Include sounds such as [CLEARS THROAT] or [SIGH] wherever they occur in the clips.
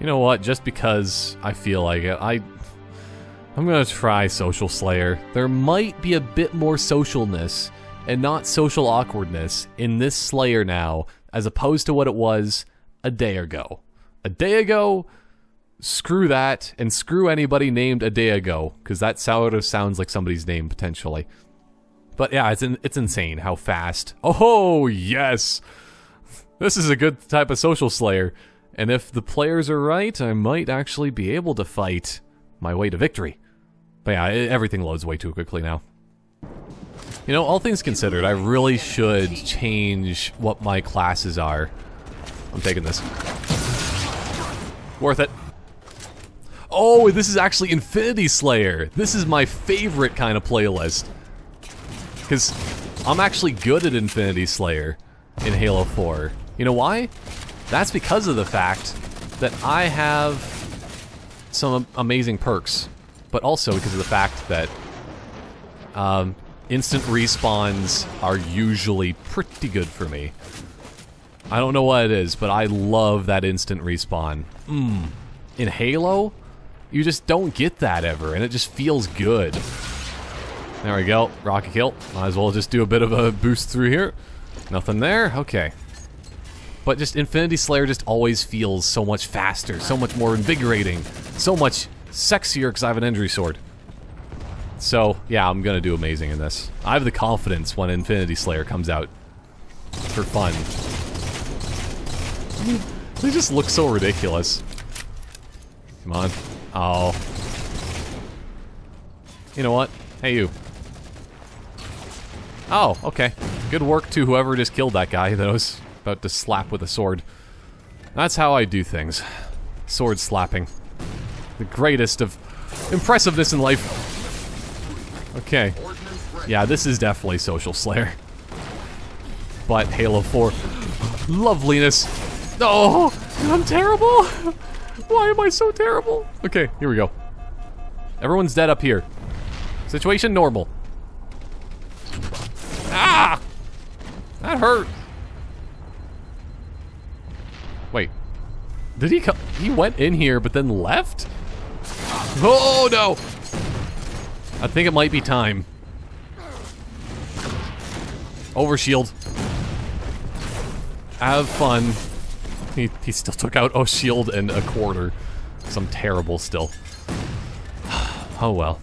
You know what? Just because I feel like it, I I'm gonna try Social Slayer. There might be a bit more socialness and not social awkwardness in this Slayer now, as opposed to what it was a day ago. A day ago, screw that, and screw anybody named a day ago, because that sort of sounds like somebody's name potentially. But yeah, it's in, it's insane how fast. Oh yes, this is a good type of social slayer, and if the players are right, I might actually be able to fight my way to victory. But yeah, everything loads way too quickly now. You know, all things considered, I really should change what my classes are. I'm taking this. Worth it. Oh, this is actually Infinity Slayer. This is my favorite kind of playlist. Because I'm actually good at Infinity Slayer in Halo 4. You know why? That's because of the fact that I have some amazing perks, but also because of the fact that um, instant respawns are usually pretty good for me. I don't know what it is, but I love that instant respawn. Mm. In Halo, you just don't get that ever, and it just feels good. There we go, rocket kill. Might as well just do a bit of a boost through here. Nothing there? Okay. But just Infinity Slayer just always feels so much faster, so much more invigorating, so much sexier because I have an energy sword. So, yeah, I'm gonna do amazing in this. I have the confidence when Infinity Slayer comes out. For fun. They just look so ridiculous. Come on. Oh. You know what? Hey, you. Oh, okay. Good work to whoever just killed that guy [LAUGHS] that was about to slap with a sword. That's how I do things. Sword slapping. The greatest of impressiveness in life. Okay. Yeah, this is definitely Social Slayer. But Halo 4. Loveliness. Oh, I'm terrible. Why am I so terrible? Okay, here we go. Everyone's dead up here. Situation normal. Ah! That hurt. Wait. Did he come? He went in here but then left? Oh no! I think it might be time. Overshield. Have fun. He, he still took out a shield and a quarter. Some terrible still. [SIGHS] oh well.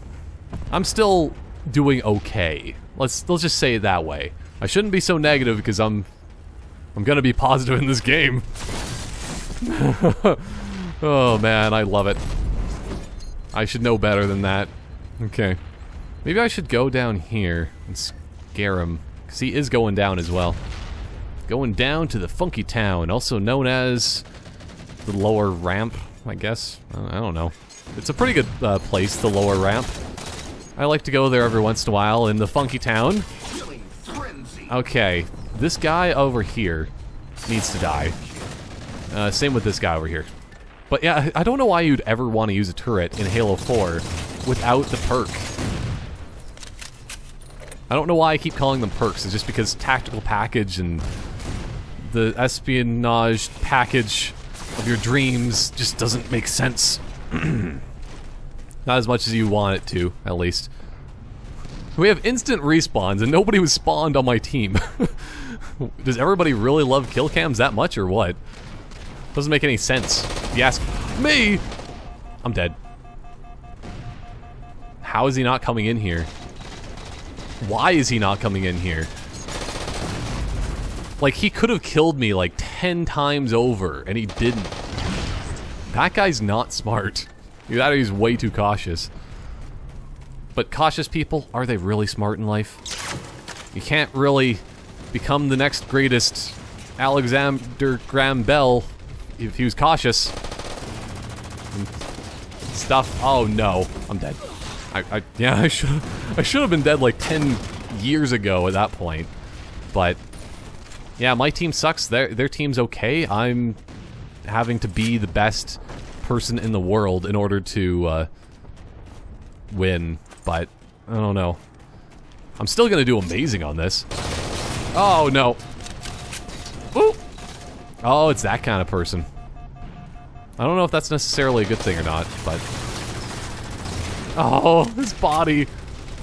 I'm still doing okay. Let's let's just say it that way. I shouldn't be so negative because I'm I'm gonna be positive in this game. [LAUGHS] oh man, I love it. I should know better than that. Okay. Maybe I should go down here and scare him. Because he is going down as well. Going down to the Funky Town, also known as the lower ramp, I guess. I don't know. It's a pretty good uh, place, the lower ramp. I like to go there every once in a while in the Funky Town. Okay, this guy over here needs to die. Uh, same with this guy over here. But yeah, I don't know why you'd ever want to use a turret in Halo 4 without the perk. I don't know why I keep calling them perks, it's just because tactical package and the espionage package of your dreams just doesn't make sense. [CLEARS THROAT] Not as much as you want it to, at least. We have instant respawns, and nobody was spawned on my team. [LAUGHS] Does everybody really love kill cams that much, or what? Doesn't make any sense. If you ask me, I'm dead. How is he not coming in here? Why is he not coming in here? Like, he could have killed me like 10 times over, and he didn't. That guy's not smart. [LAUGHS] Either he's way too cautious. But cautious people, are they really smart in life? You can't really become the next greatest Alexander Graham Bell if he was cautious. Stuff. Oh no, I'm dead. I, I yeah, [LAUGHS] I should I should have been dead like 10 years ago at that point. But yeah, my team sucks. Their their team's okay. I'm having to be the best person in the world in order to uh, win, but I don't know. I'm still gonna do amazing on this. Oh no. Oh, it's that kind of person. I don't know if that's necessarily a good thing or not, but... Oh, [LAUGHS] his body.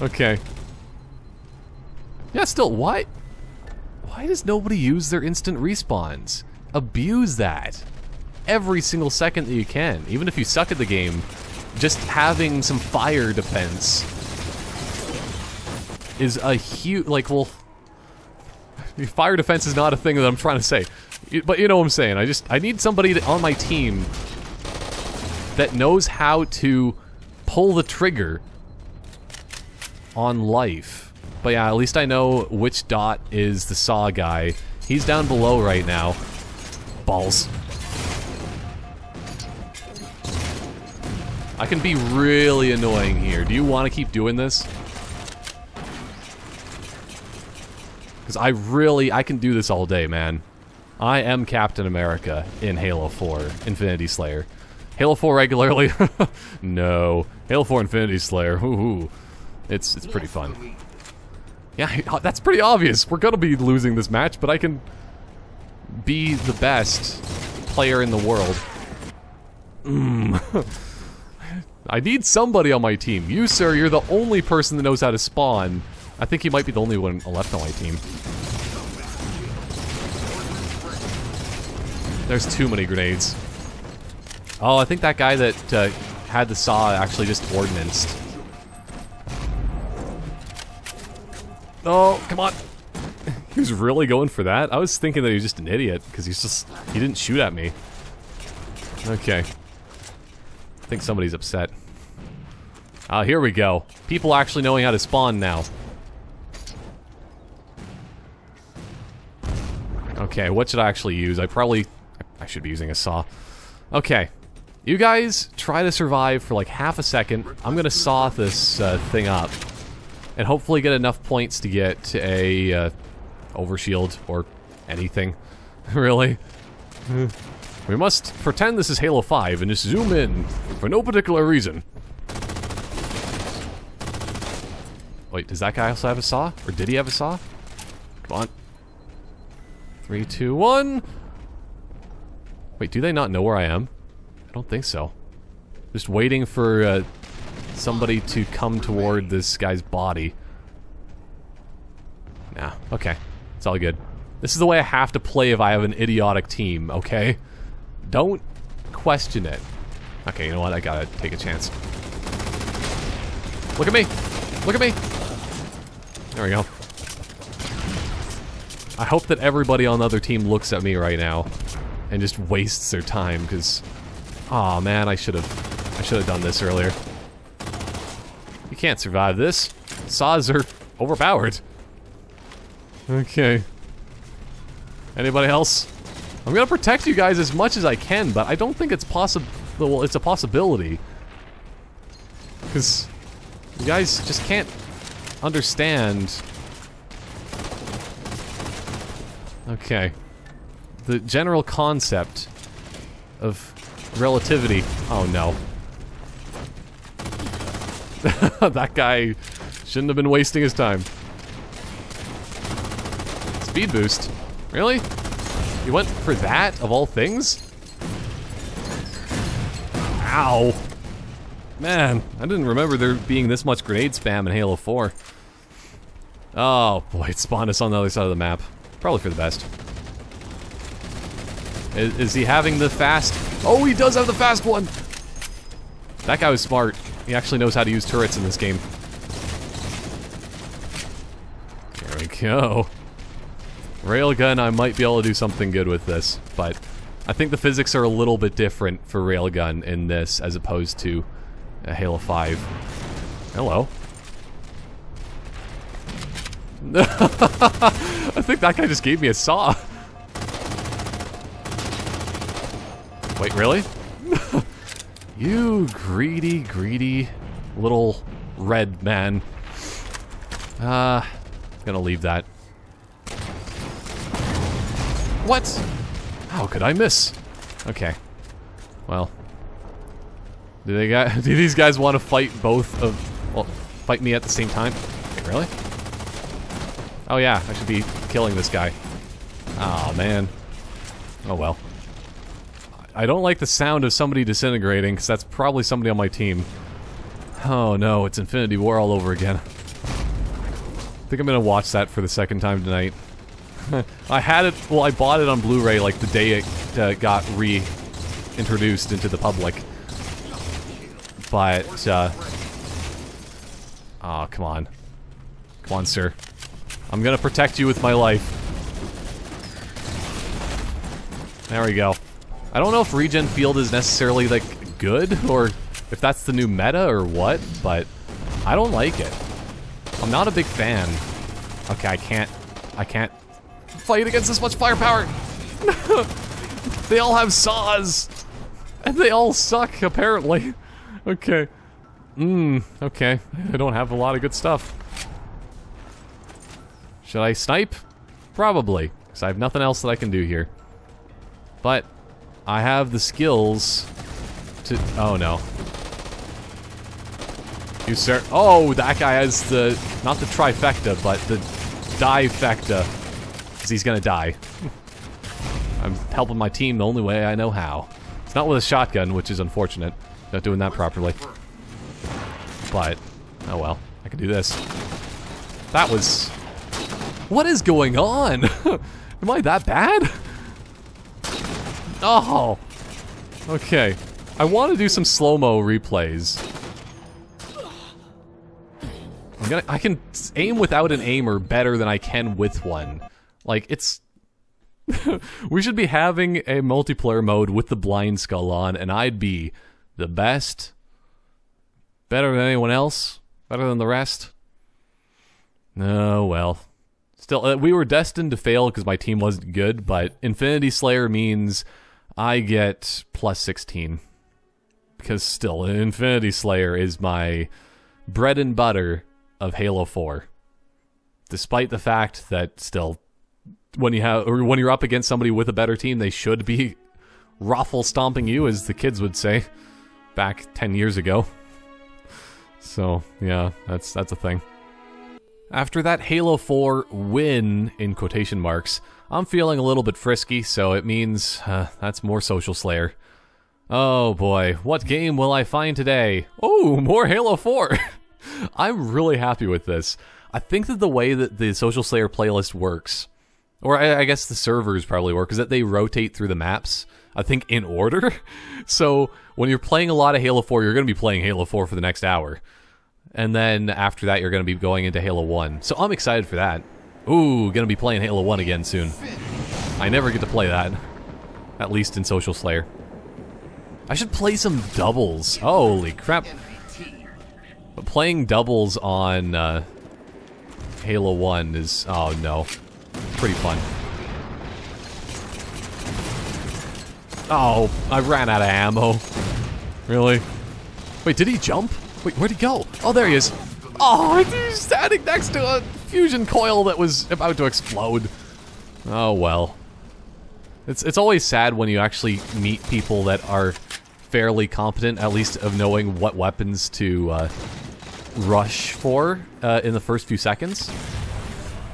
Okay. Yeah, still, why... Why does nobody use their instant respawns? Abuse that. Every single second that you can. Even if you suck at the game, just having some fire defense is a huge... Like, well... [LAUGHS] Fire defense is not a thing that I'm trying to say. But you know what I'm saying. I just... I need somebody on my team that knows how to pull the trigger on life. But yeah, at least I know which dot is the saw guy. He's down below right now. Balls. I can be really annoying here. Do you want to keep doing this? Because I really, I can do this all day, man. I am Captain America in Halo 4, Infinity Slayer. Halo 4 regularly? [LAUGHS] no. Halo 4 Infinity Slayer, hoo It's, it's pretty fun. Yeah, [LAUGHS] that's pretty obvious. We're gonna be losing this match, but I can be the best player in the world. Mm. [LAUGHS] I need somebody on my team. You, sir, you're the only person that knows how to spawn. I think you might be the only one left on my team. There's too many grenades. Oh, I think that guy that uh, had the saw actually just ordinanced. Oh, come on. [LAUGHS] he was really going for that? I was thinking that he was just an idiot, because he's just... He didn't shoot at me. Okay. I think somebody's upset. Ah, uh, here we go. People actually knowing how to spawn now. Okay, what should I actually use? I probably... I should be using a saw. Okay. You guys try to survive for like half a second. I'm gonna saw this uh, thing up and hopefully get enough points to get a uh, overshield or anything, [LAUGHS] really. we must pretend this is Halo 5 and just zoom in for no particular reason. Wait, does that guy also have a saw? Or did he have a saw? Come on. Three, two, one. Wait, do they not know where I am? I don't think so. Just waiting for uh, somebody to come toward this guy's body. Nah, okay. It's all good. This is the way I have to play if I have an idiotic team, okay? Don't question it. Okay, you know what? I gotta take a chance. Look at me! Look at me! There we go. I hope that everybody on the other team looks at me right now and just wastes their time, because... oh, man, I should have... I should have done this earlier. You can't survive this. Saws are overpowered. Okay. Anybody else? I'm gonna protect you guys as much as I can, but I don't think it's possible. Well, it's a possibility. Because you guys just can't understand. Okay. The general concept of relativity. Oh no. [LAUGHS] that guy shouldn't have been wasting his time. Speed boost? Really? You went for that, of all things? Ow. Man, I didn't remember there being this much grenade spam in Halo 4. Oh boy, it spawned us on the other side of the map. Probably for the best. Is, is he having the fast? Oh, he does have the fast one! That guy was smart. He actually knows how to use turrets in this game. There we go. Railgun, I might be able to do something good with this, but I think the physics are a little bit different for Railgun in this as opposed to Halo 5. Hello. [LAUGHS] I think that guy just gave me a saw. [LAUGHS] Wait, really? [LAUGHS] You greedy, greedy little red man. Uh, gonna leave that. What? How could I miss? Okay. Well. Do they got [LAUGHS] do these guys want to fight both of well fight me at the same time? Wait, really? Oh yeah, I should be killing this guy. Oh man. Oh well. I don't like the sound of somebody disintegrating, because that's probably somebody on my team. Oh no, it's Infinity War all over again. I think I'm gonna watch that for the second time tonight. [LAUGHS] I had it, well I bought it on Blu-ray like the day it uh, got reintroduced into the public. But, uh... oh, come on. Come on, sir. I'm gonna protect you with my life. There we go. I don't know if regen field is necessarily, like, good, or if that's the new meta or what, but I don't like it. I'm not a big fan. Okay, I can't, I can't fight against this much firepower. [LAUGHS] they all have saws, and they all suck, apparently. [LAUGHS] Okay. Mmm, okay. I don't have a lot of good stuff. Should I snipe? Probably, because I have nothing else that I can do here. But I have the skills to... Oh, no. You sir... Oh, that guy has the... Not the trifecta, but the difecta. Because he's gonna die. [LAUGHS] I'm helping my team the only way I know how. It's not with a shotgun, which is unfortunate. Not doing that properly. But, oh well. I can do this. That was... What is going on? [LAUGHS] Am I that bad? [LAUGHS] Oh! Okay. I want to do some slow-mo replays. I'm gonna- I can aim without an aimer better than I can with one. Like, it's... [LAUGHS] we should be having a multiplayer mode with the blind skull on, and I'd be the best. Better than anyone else. Better than the rest. Oh, well. Still, uh, we were destined to fail because my team wasn't good, but Infinity Slayer means I get plus 16. Because still, Infinity Slayer is my bread and butter of Halo 4. Despite the fact that still when you have or when you're up against somebody with a better team, they should be [LAUGHS] ruffle stomping you, as the kids would say back 10 years ago. So, yeah, that's that's a thing. After that Halo 4 win, in quotation marks, I'm feeling a little bit frisky, so it means uh, that's more Social Slayer. Oh boy, what game will I find today? Oh, more Halo 4! [LAUGHS] I'm really happy with this. I think that the way that the Social Slayer playlist works, or I, I guess the servers probably work, is that they rotate through the maps, I think in order. [LAUGHS] So when you're playing a lot of Halo 4, you're going to be playing Halo 4 for the next hour. And then after that, you're going to be going into Halo 1. So I'm excited for that. Ooh, going to be playing Halo 1 again soon. I never get to play that. At least in Social Slayer. I should play some doubles. Holy crap. But playing doubles on uh, Halo 1 is... Oh, no. Pretty fun. Oh, I ran out of ammo. Really? Wait, did he jump? Wait, where'd he go? Oh, there he is. Oh, he's standing next to a fusion coil that was about to explode. Oh, well. It's, it's always sad when you actually meet people that are fairly competent, at least of knowing what weapons to uh, rush for uh, in the first few seconds.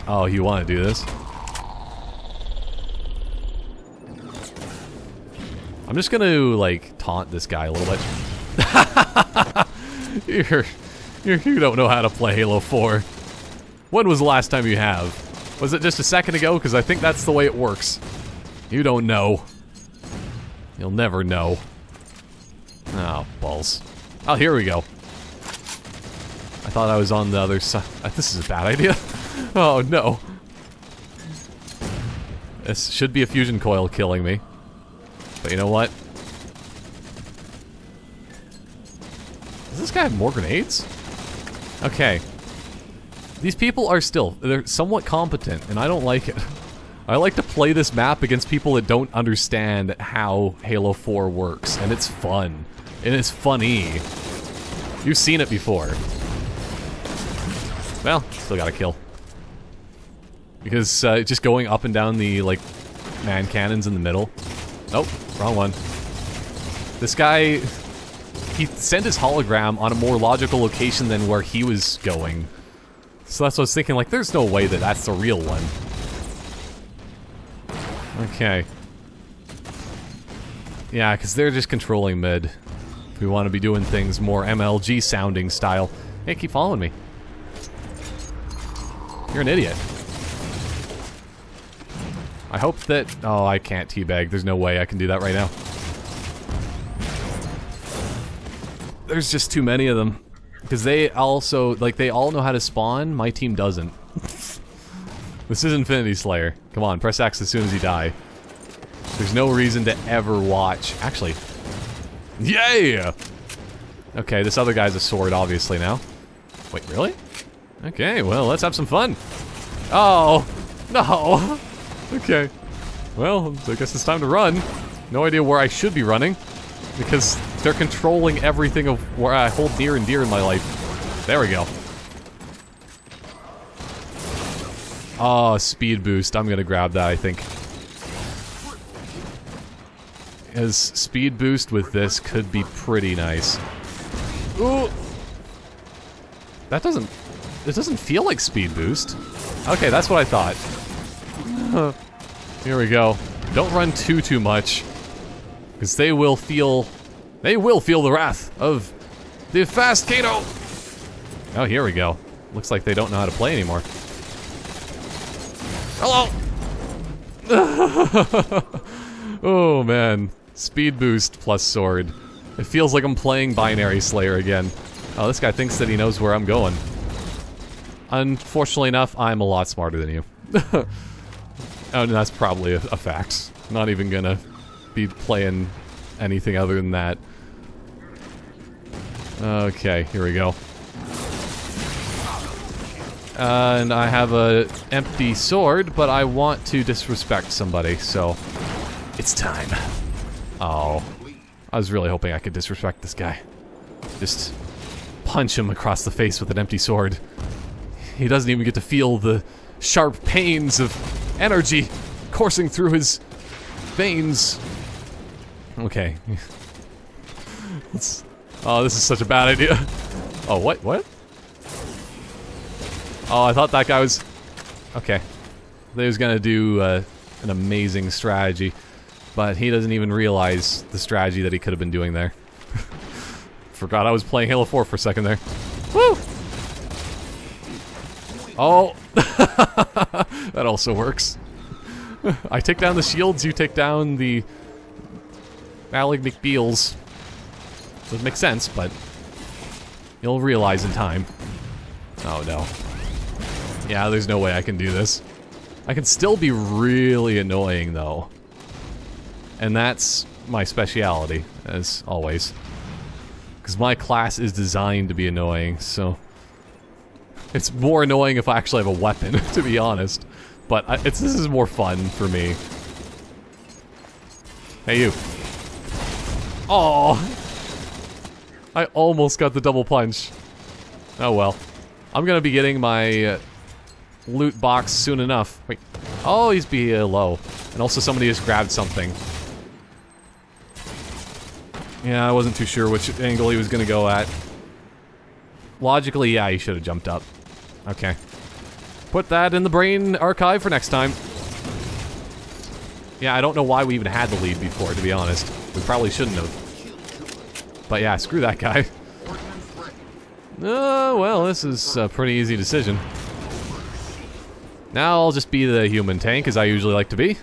Oh, you want to do this? I'm just gonna, like, taunt this guy a little bit. [LAUGHS] you're, you're, you don't know how to play Halo 4. When was the last time you have? Was it just a second ago? Because I think that's the way it works. You don't know. You'll never know. Oh, balls. Oh, here we go. I thought I was on the other side. Uh, this is a bad idea. [LAUGHS] oh, no. This should be a fusion coil killing me. But you know what? This guy have more grenades? Okay. These people are still, they're somewhat competent, and I don't like it. [LAUGHS] I like to play this map against people that don't understand how Halo 4 works, and it's fun. And it's funny. You've seen it before. Well, still got a kill. Because uh, just going up and down the, like, man cannons in the middle. Nope, wrong one. This guy, he sent his hologram on a more logical location than where he was going. So that's what I was thinking, like, there's no way that that's the real one. Okay. Yeah, because they're just controlling mid. We want to be doing things more MLG sounding style. Hey, keep following me. You're an idiot. I hope that... Oh, I can't teabag. There's no way I can do that right now. There's just too many of them. Because they also... Like, they all know how to spawn. My team doesn't. [LAUGHS] this is Infinity Slayer. Come on, press X as soon as you die. There's no reason to ever watch. Actually. Yeah! Okay, this other guy's a sword, obviously, now. Wait, really? Okay, well, let's have some fun. Oh, no. [LAUGHS] Okay. Well, I guess it's time to run. No idea where I should be running. Because they're controlling everything of where I hold dear and dear in my life. There we go. Oh, speed boost. I'm gonna grab that, I think. As speed boost with this could be pretty nice. Ooh! That doesn't... It doesn't feel like speed boost. Okay, that's what I thought. [LAUGHS] Here we go. Don't run too, too much. Because they will feel... They will feel the wrath of the fast Kato! Oh, here we go. Looks like they don't know how to play anymore. Hello! [LAUGHS] oh, man. Speed boost plus sword. It feels like I'm playing Binary Slayer again. Oh, this guy thinks that he knows where I'm going. Unfortunately enough, I'm a lot smarter than you. [LAUGHS] oh, and that's probably a, a fact. Not even gonna be playing anything other than that. Okay, here we go. Uh, and I have a empty sword, but I want to disrespect somebody, so it's time. Oh, I was really hoping I could disrespect this guy. Just punch him across the face with an empty sword. He doesn't even get to feel the sharp pains of energy coursing through his veins. Okay. [LAUGHS] Oh, this is such a bad idea. [LAUGHS] Oh, what? What? Oh, I thought that guy was... Okay. They was gonna do uh, an amazing strategy, but he doesn't even realize the strategy that he could have been doing there. [LAUGHS] Forgot I was playing Halo 4 for a second there. Woo! Oh! that also works. I take down the shields, you take down the... Alec McBeals. Doesn't make sense, but... You'll realize in time. Oh no. Yeah, there's no way I can do this. I can still be really annoying, though. And that's my speciality, as always. Because my class is designed to be annoying, so... It's more annoying if I actually have a weapon, [LAUGHS] to be honest. But I, it's this is more fun for me. Hey, you. Oh, I almost got the double punch. Oh well. I'm gonna be getting my uh, loot box soon enough. Wait. Oh, he's below. And also somebody just grabbed something. Yeah, I wasn't too sure which angle he was gonna go at. Logically, yeah, he should have jumped up. Okay. Put that in the brain archive for next time. Yeah, I don't know why we even had the lead before, to be honest. We probably shouldn't have. But yeah, screw that guy. Oh, [LAUGHS] uh, well, this is a pretty easy decision. Now I'll just be the human tank, as I usually like to be.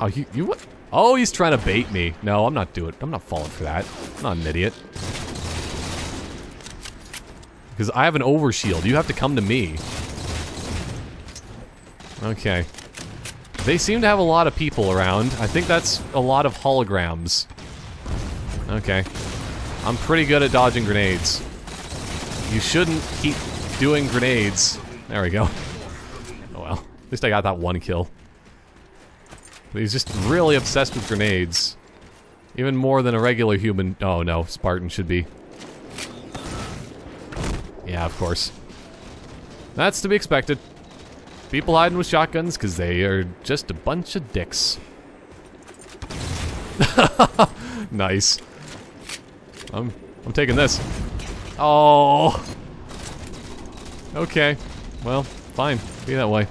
Oh, you, you what? Oh, he's trying to bait me. No, I'm not doing I'm not falling for that. I'm not an idiot. Because I have an overshield. You have to come to me. Okay. They seem to have a lot of people around. I think that's a lot of holograms. Okay. I'm pretty good at dodging grenades. You shouldn't keep doing grenades. There we go. [LAUGHS] Oh well. At least I got that one kill. But he's just really obsessed with grenades. Even more than a regular human. Oh no, Spartan should be. Yeah, of course. That's to be expected. People hiding with shotguns because they are just a bunch of dicks. [LAUGHS] nice. I'm I'm taking this. Oh. Okay. Well, fine. Be that way.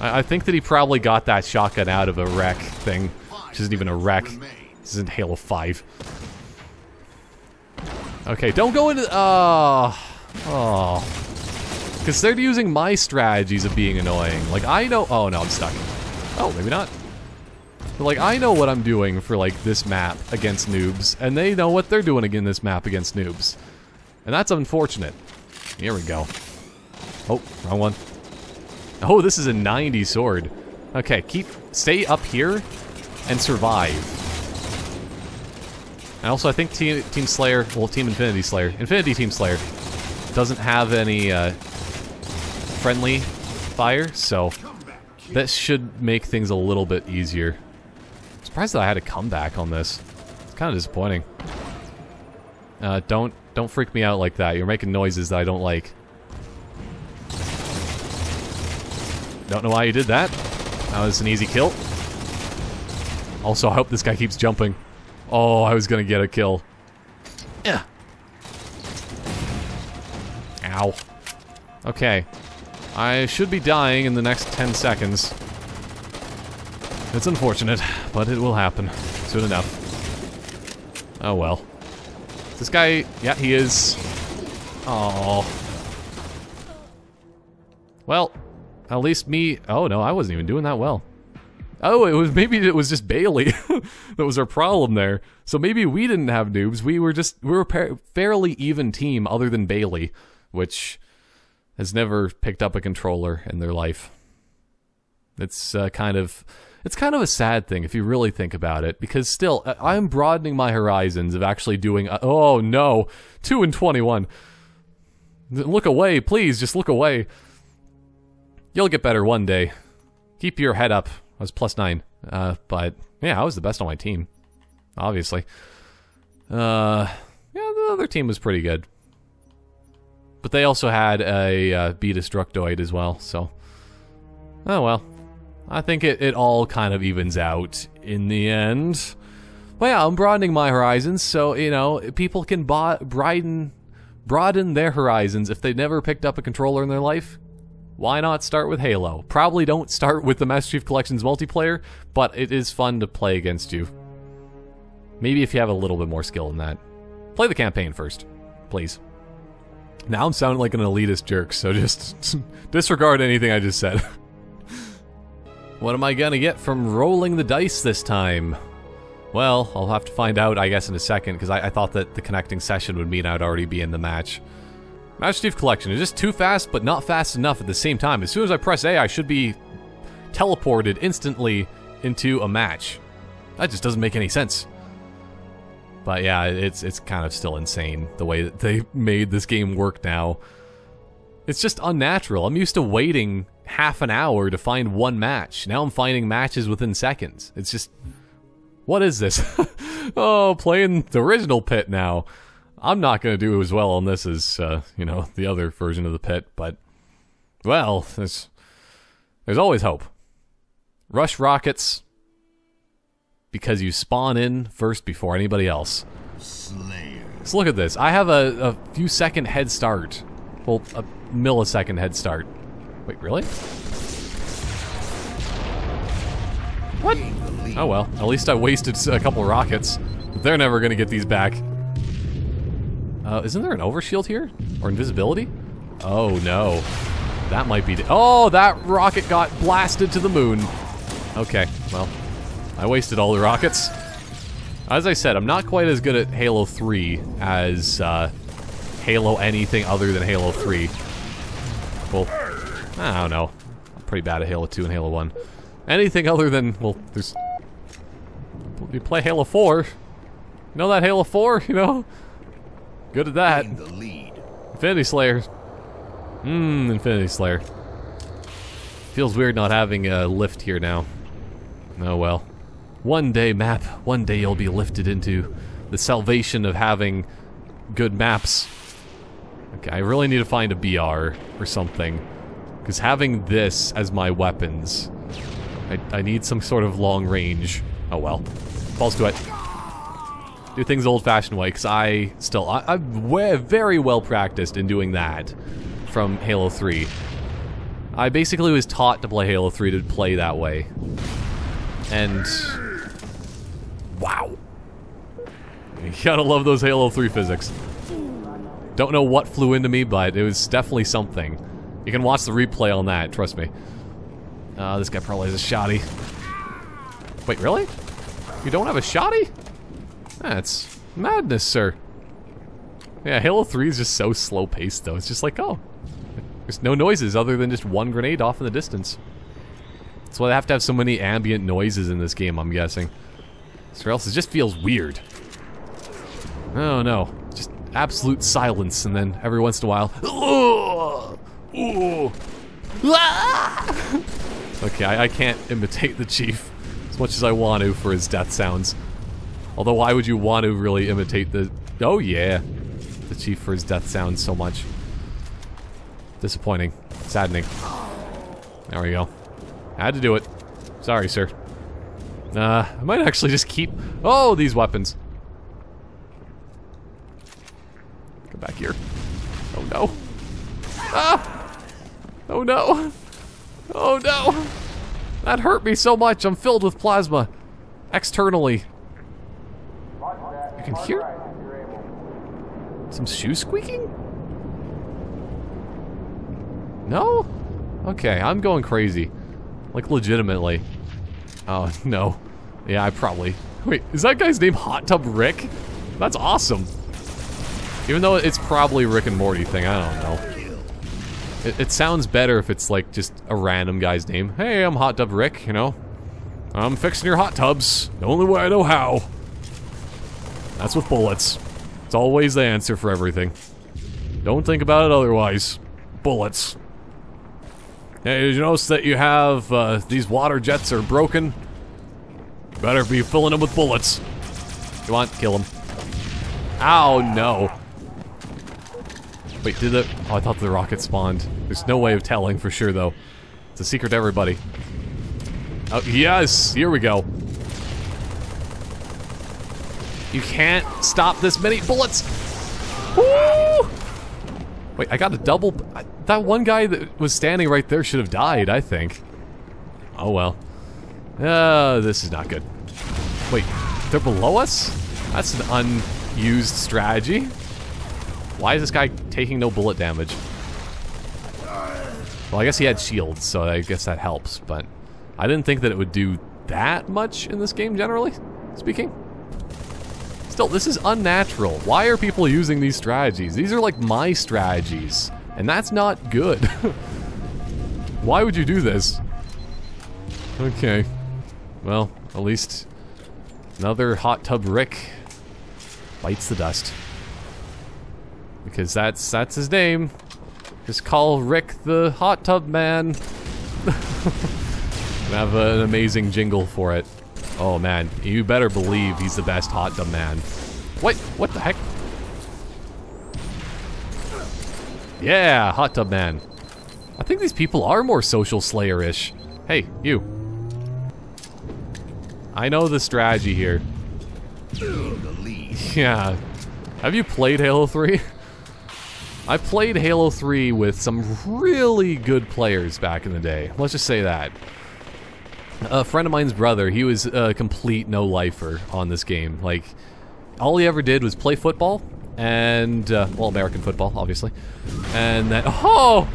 I, I think that he probably got that shotgun out of a wreck thing, which isn't even a wreck. This isn't Halo 5. Okay, don't go into... Uh, oh. Because they're using my strategies of being annoying. Like, I know... Oh, no, I'm stuck. Oh, maybe not. But, like, I know what I'm doing for, like, this map against noobs, and they know what they're doing again this map against noobs. And that's unfortunate. Here we go. Oh, wrong one. Oh, this is a 90 sword. Okay, keep... Stay up here and survive. And also, I think Team, Team Slayer, well, Team Infinity Slayer, Infinity Team Slayer, doesn't have any uh, friendly fire, so that should make things a little bit easier. Surprised that I had a comeback on this. It's kind of disappointing. Uh, don't don't freak me out like that. You're making noises that I don't like. Don't know why you did that. That was an easy kill. Also, I hope this guy keeps jumping. Oh, I was gonna get a kill. Yeah. Ow. Okay. I should be dying in the next 10 seconds. It's unfortunate, but it will happen soon enough. Oh well. This guy, yeah, he is. Oh. Well, at least me. Oh no, I wasn't even doing that well. Oh, it was maybe it was just Bailey [LAUGHS] that was our problem there. So maybe we didn't have noobs. We were just we were fairly even team, other than Bailey, which has never picked up a controller in their life. It's uh, kind of it's kind of a sad thing if you really think about it, because still I'm broadening my horizons of actually doing. Uh, oh no, two and twenty-one. Look away, please. Just look away. You'll get better one day. Keep your head up. I was plus nine. Uh, but yeah, I was the best on my team. Obviously. Uh, yeah, the other team was pretty good. But they also had a uh, B-Destructoid as well, so... Oh well. I think it, it all kind of evens out in the end. But yeah, I'm broadening my horizons, so, you know, people can broaden, broaden their horizons if they've never picked up a controller in their life why not start with Halo? Probably don't start with the Master Chief Collection's multiplayer, but it is fun to play against you. Maybe if you have a little bit more skill in that. Play the campaign first, please. Now I'm sounding like an elitist jerk, so just [LAUGHS] disregard anything I just said. [LAUGHS] what am I gonna get from rolling the dice this time? Well, I'll have to find out, I guess, in a second, because I, I thought that the connecting session would mean I'd already be in the match. Master Chief Collection is just too fast, but not fast enough at the same time. As soon as I press A, I should be teleported instantly into a match. That just doesn't make any sense. But yeah, it's it's kind of still insane the way that they [LAUGHS] made this game work now. It's just unnatural. I'm used to waiting half an hour to find one match. Now I'm finding matches within seconds. It's just what is this? [LAUGHS] oh, playing the original pit now. I'm not going to do as well on this as, uh, you know, the other version of the pit, but, well, there's, there's always hope. Rush rockets because you spawn in first before anybody else. Slayer. So look at this. I have a, a few second head start. Well, a millisecond head start. Wait, really? What? Oh well, at least I wasted a couple rockets. They're never gonna get these back. Uh, isn't there an overshield here? Or invisibility? Oh, no. That might be... Oh, that rocket got blasted to the moon. Okay, well, I wasted all the rockets. As I said, I'm not quite as good at Halo 3 as uh, Halo anything other than Halo 3. Well, I don't know. I'm pretty bad at Halo 2 and Halo 1. Anything other than, well, there's... You play Halo 4. You know that Halo 4, [LAUGHS] you know? Good at that. In the lead. Infinity Slayer. Mmm, Infinity Slayer. Feels weird not having a lift here now. Oh well. One day, map, one day you'll be lifted into the salvation of having good maps. Okay, I really need to find a BR or something. Because having this as my weapons, I, I need some sort of long range. Oh well. Falls to it do things old-fashioned way, because I still, I, am very well practiced in doing that from Halo 3. I basically was taught to play Halo 3 to play that way. And... Wow. You [LAUGHS] gotta love those Halo 3 physics. Don't know what flew into me, but it was definitely something. You can watch the replay on that, trust me. Uh, this guy probably has a shotty. Wait, really? You don't have a shotty? That's madness, sir. Yeah, Halo 3 is just so slow-paced, though. It's just like, oh, there's no noises other than just one grenade off in the distance. That's why they have to have so many ambient noises in this game, I'm guessing. Or else it just feels weird. Oh no, just absolute silence, and then every once in a while, okay, I, I can't imitate the chief as much as I want to for his death sounds. Although, why would you want to really imitate the? Oh yeah, the chief for his death sounds so much. Disappointing, saddening. There we go. I had to do it. Sorry, sir. Uh, I might actually just keep... Oh, these weapons. Come back here. Oh, no. Ah! Oh, no. Oh, no. That hurt me so much. I'm filled with plasma. Externally. I can hear... Some shoe squeaking? No? Okay, I'm going crazy. Like, legitimately. Oh, no. Yeah, I probably... Wait, is that guy's name Hot Tub Rick? That's awesome. Even though it's probably Rick and Morty thing, I don't know. It, it sounds better if it's like just a random guy's name. Hey, I'm Hot Tub Rick, you know? I'm fixing your hot tubs. The only way I know how. That's with bullets. It's always the answer for everything. Don't think about it otherwise. Bullets. Hey, did you notice that you have, uh, these water jets are broken? Better be filling them with bullets. Come on, kill him. Ow, no. Wait, did it? Oh, I thought the rocket spawned. There's no way of telling for sure, though. It's a secret to everybody. Oh, yes! Here we go. You can't stop this many bullets! Woo! Wait, I got a double... That one guy that was standing right there should have died, I think. Oh well. Uh, this is not good. Wait, they're below us? That's an unused strategy. Why is this guy taking no bullet damage? Well, I guess he had shields, so I guess that helps, but I didn't think that it would do that much in this game, generally speaking. Still, this is unnatural. Why are people using these strategies? These are like my strategies, and that's not good. [LAUGHS] Why would you do this? Okay. Well, at least another hot tub Rick bites the dust. Because that's that's his name. Just call Rick the hot tub man. [LAUGHS] have an amazing jingle for it. Oh man, you better believe he's the best hot tub man. What? What the heck? Yeah, hot tub man. I think these people are more social slayer-ish. Hey, you. I know the strategy here. Yeah. Have you played Halo 3? [LAUGHS] I played Halo 3 with some really good players back in the day. Let's just say that. A friend of mine's brother, he was a complete no-lifer on this game. Like, all he ever did was play football, and, uh, well, American football, obviously. And then, [LAUGHS] oh!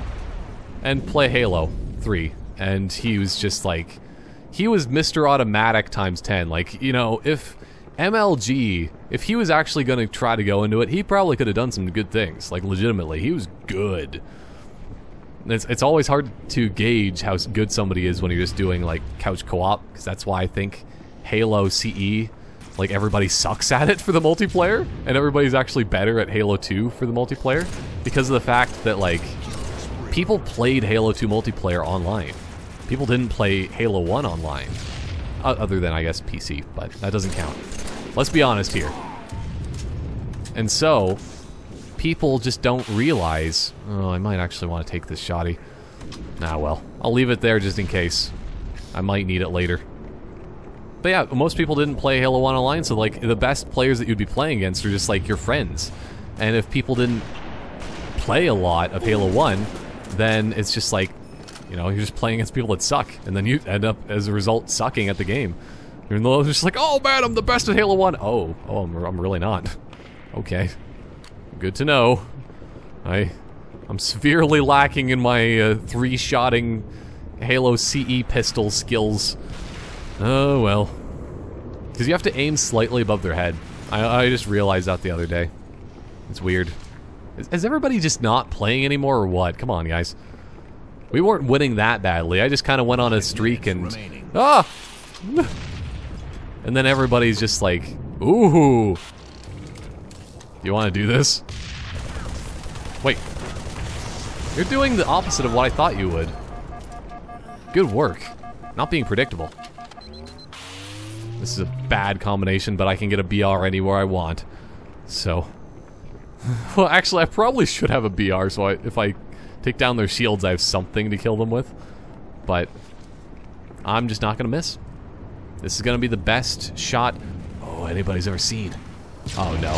And play Halo 3. And he was just like, he was Mr. Automatic times 10. Like, you know, if MLG, if he was actually going to try to go into it, he probably could have done some good things. Like, legitimately. He was good. It's, it's always hard to gauge how good somebody is when you're just doing like couch co-op because that's why I think Halo CE like everybody sucks at it for the multiplayer and everybody's actually better at Halo 2 for the multiplayer because of the fact that like people played Halo 2 multiplayer online. People didn't play Halo 1 online other than I guess PC, but that doesn't count. Let's be honest here. And so, people just don't realize, oh, I might actually want to take this shoddy. Nah, well, I'll leave it there just in case. I might need it later. But yeah, most people didn't play Halo 1 Online, so like, the best players that you'd be playing against are just like your friends. And if people didn't play a lot of Halo 1, then it's just like, you know, you're just playing against people that suck, and then you end up, as a result, sucking at the game. Even though it's just like, oh man, I'm the best at Halo 1. Oh, oh, I'm, I'm really not. Okay. Good to know. I, I'm severely lacking in my uh, three-shotting Halo CE pistol skills. Oh well. Because you have to aim slightly above their head. I, I just realized that the other day. It's weird. Is, is everybody just not playing anymore or what? Come on, guys. We weren't winning that badly. I just kind of went on a streak and... Ah! [LAUGHS] and then everybody's just like, ooh. You want to do this? Wait. You're doing the opposite of what I thought you would. Good work. Not being predictable. This is a bad combination, but I can get a BR anywhere I want. So... [LAUGHS] well, actually, I probably should have a BR, so I, if I take down their shields, I have something to kill them with. But... I'm just not gonna miss. This is gonna be the best shot oh anybody's ever seen. Oh no.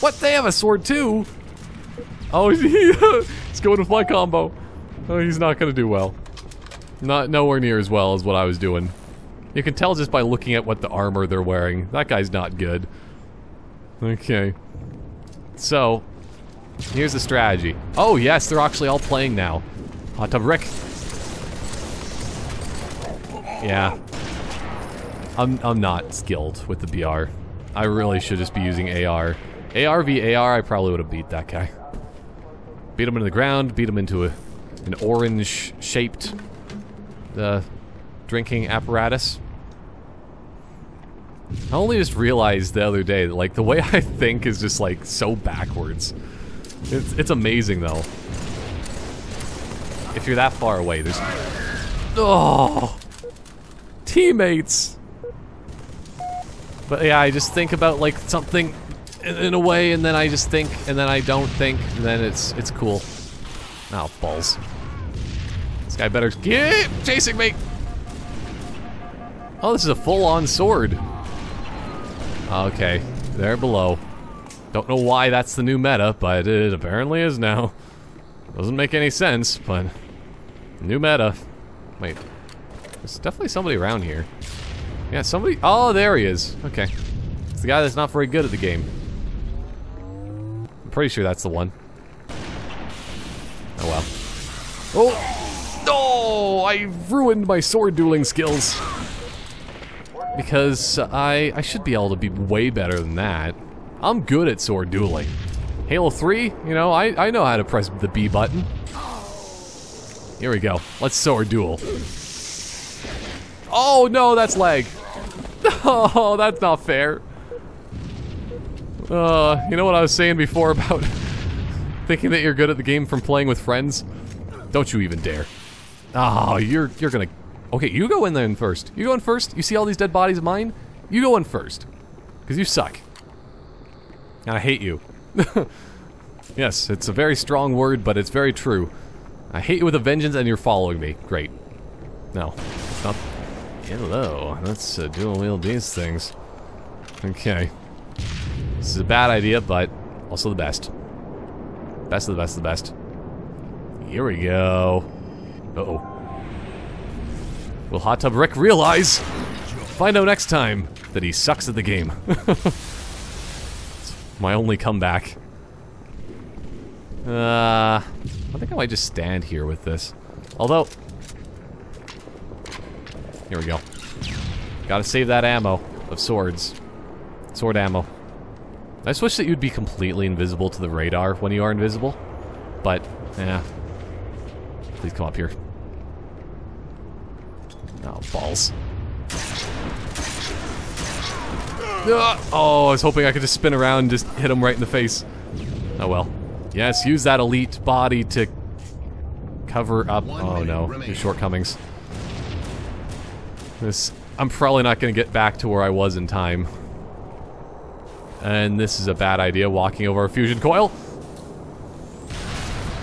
What? They have a sword too? Oh, [LAUGHS] he's going with my combo. Oh, he's not gonna do well. Not nowhere near as well as what I was doing. You can tell just by looking at what the armor they're wearing. That guy's not good. Okay. So, here's the strategy. Oh yes, they're actually all playing now. Hot Tub Rick. Yeah. I'm, I'm not skilled with the BR. I really should just be using AR. AR v AR, I probably would have beat that guy. Beat him into the ground, beat him into a, an orange-shaped uh, drinking apparatus. I only just realized the other day that, like, the way [LAUGHS] I think is just, like, so backwards. It's, it's amazing, though. If you're that far away, there's... Oh! Teammates! But yeah, I just think about, like, something in, a way, and then I just think, and then I don't think, and then it's, it's cool. Oh, balls. This guy better get chasing me! Oh, this is a full-on sword. Okay, there below. Don't know why that's the new meta, but it apparently is now. Doesn't make any sense, but new meta. Wait, there's definitely somebody around here. Yeah, somebody. Oh, there he is. Okay, it's the guy that's not very good at the game. I'm pretty sure that's the one. Oh well. Oh, no! I ruined my sword dueling skills because I, I should be able to be way better than that. I'm good at sword dueling. Halo 3, you know, I, I know how to press the B button. Here we go. Let's sword duel. Oh no, that's lag. [LAUGHS] Oh, that's not fair. Uh, you know what I was saying before about [LAUGHS] thinking that you're good at the game from playing with friends? Don't you even dare. Oh, you're you're gonna Okay, you go in there first. You go in first. You see all these dead bodies of mine? You go in first. Because you suck. And I hate you. [LAUGHS] yes, it's a very strong word, but it's very true. I hate you with a vengeance and you're following me. Great. No. Hello. Let's uh, dual wield these things. Okay. This is a bad idea, but also the best. Best of the best of the best. Here we go. Uh-oh. Will Hot Tub Rick realize? Find out next time that he sucks at the game. It's [LAUGHS] my only comeback. Uh, I think I might just stand here with this. Although, here we go. Gotta save that ammo of swords. Sword ammo. I just wish that you'd be completely invisible to the radar when you are invisible. But, yeah. Please come up here. Oh, balls. Ah! Oh, I was hoping I could just spin around and just hit him right in the face. Oh well. Yes, use that elite body to cover up. Oh no, your shortcomings. This, I'm probably not going to get back to where I was in time. And this is a bad idea, walking over a fusion coil.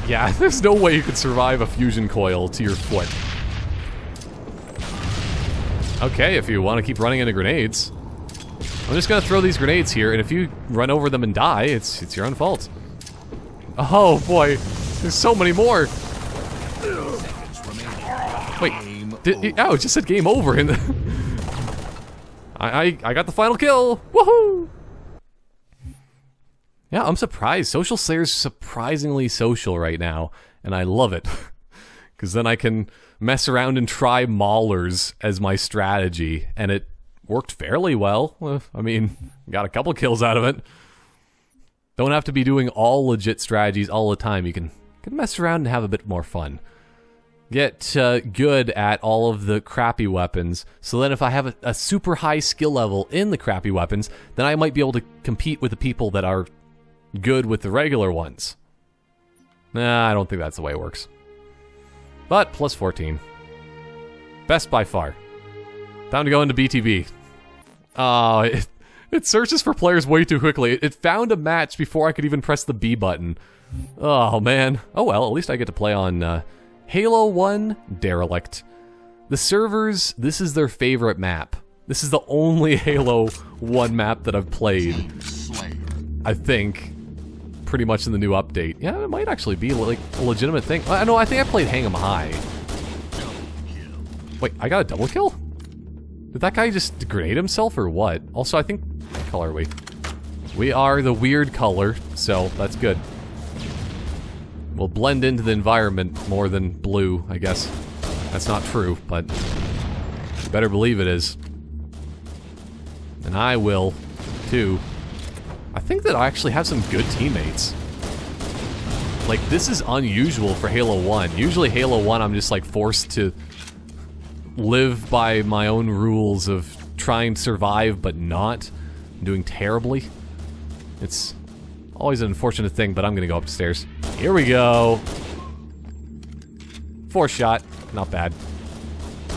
Yeah, [LAUGHS] there's no way you could survive a fusion coil to your foot. Okay, if you want to keep running into grenades. I'm just gonna throw these grenades here, and if you run over them and die, it's it's your own fault. Oh boy, there's so many more. Did, oh, it just said game over. And I, I, I got the final kill! Woohoo! Yeah, I'm surprised. Social Slayer's surprisingly social right now, and I love it. [LAUGHS] Because then I can mess around and try Maulers as my strategy, and it worked fairly well. I mean, got a couple kills out of it. Don't have to be doing all legit strategies all the time. You can, can mess around and have a bit more fun. Get uh, good at all of the crappy weapons, so then if I have a, a super high skill level in the crappy weapons, then I might be able to compete with the people that are good with the regular ones. Nah, I don't think that's the way it works. But plus 14. Best by far. Time to go into BTB. Oh, it, it searches for players way too quickly. It found a match before I could even press the B button. Oh, man. Oh well, at least I get to play on uh, Halo 1 Derelict. The servers, this is their favorite map. This is the only [LAUGHS] Halo 1 map that I've played. I think. Pretty much in the new update. Yeah, it might actually be like a legitimate thing. Uh, I know, I think I played Hang 'em High. Wait, I got a double kill? Did that guy just grenade himself or what? Also, I think... What color are we? We are the weird color, so that's good. We'll blend into the environment more than blue, I guess. That's not true, but you better believe it is. And I will, too. I think that I actually have some good teammates. Like, this is unusual for Halo 1. Usually Halo 1, I'm just, like, forced to live by my own rules of trying to survive but not doing terribly. It's always an unfortunate thing, but I'm gonna go upstairs. Here we go. Four shot. Not bad.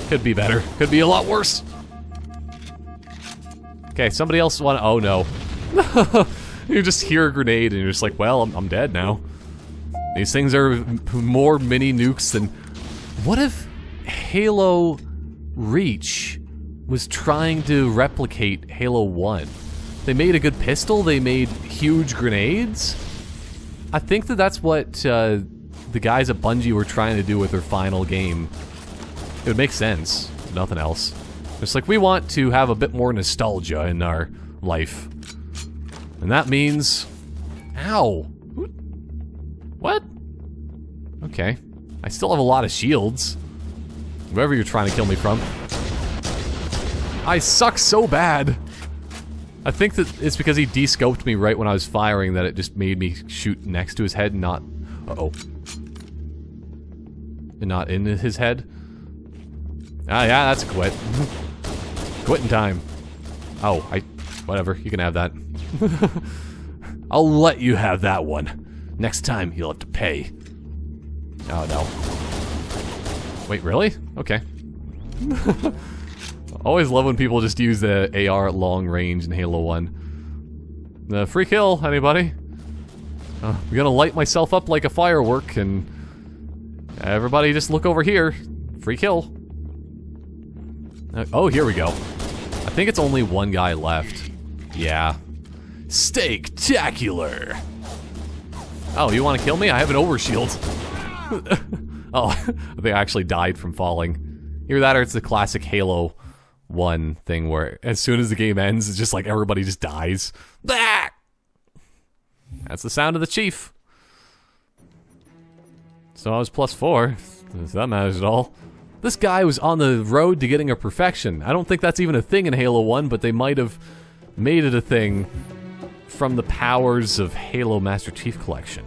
Could be better. Could be a lot worse. Okay, somebody else want. Oh, no. [LAUGHS] you just hear a grenade and you're just like, well, I'm, I'm dead now. These things are more mini nukes than... What if Halo Reach was trying to replicate Halo 1. They made a good pistol, they made huge grenades. I think that that's what uh, the guys at Bungie were trying to do with their final game. It would make sense, nothing else. It's like, we want to have a bit more nostalgia in our life. And that means... Ow! What? Okay. I still have a lot of shields. Wherever you're trying to kill me from. I suck so bad. I think that it's because he descoped me right when I was firing that it just made me shoot next to his head, not... Uh-oh. And not in his head. Ah, yeah, that's a quit. [LAUGHS] Quitting time. Oh, I... Whatever, you can have that. [LAUGHS] I'll let you have that one. Next time, you'll have to pay. Oh, no. Wait, really? Okay. [LAUGHS] Always love when people just use the AR at long range in Halo 1. The free kill, anybody? Uh, I'm gonna light myself up like a firework and... Everybody just look over here. Free kill. Uh, oh, here we go. I think it's only one guy left. Yeah. Steak-tacular! Oh, you wanna kill me? I have an overshield. [LAUGHS] Oh, [LAUGHS] they actually died from falling. Either that or it's the classic Halo 1 thing where as soon as the game ends, it's just like everybody just dies. That's the sound of the chief. So I was plus four, if that matters at all. This guy was on the road to getting a perfection. I don't think that's even a thing in Halo 1, but they might have made it a thing from the powers of Halo Master Chief Collection.